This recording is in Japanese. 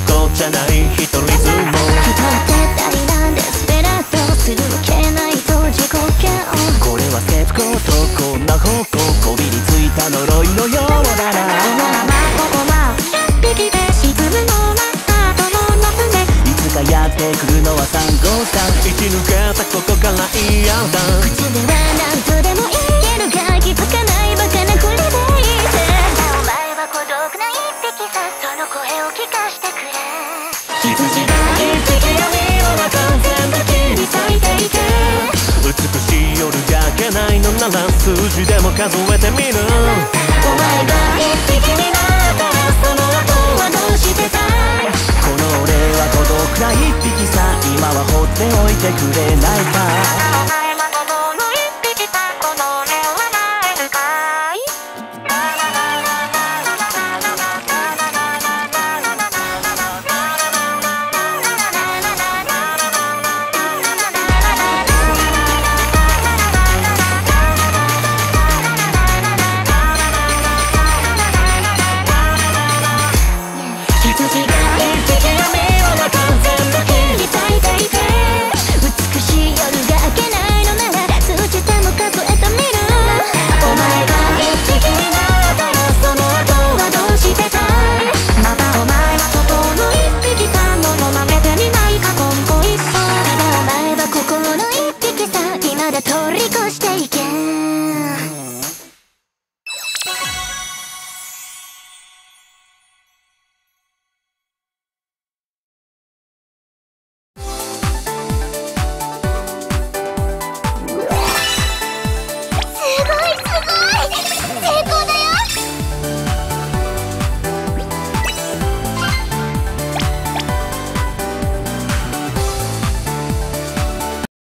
たこっちゃない一人相撲人って大なんでスペラートするわけないと自己嫌悪。これはスケープコートこんな方向こびりついた呪いのようだな。このままここは100匹で沈むのなった後の夏でいつかやってくるのは3号さん生き抜けたことから嫌だ口では何とでも言えるが気づかないないのなら数字でも数えてみる。お前が一匹になったらその後はどうしてたいこの俺は孤独な一匹さ。今は放っておいてくれないか。が通り越して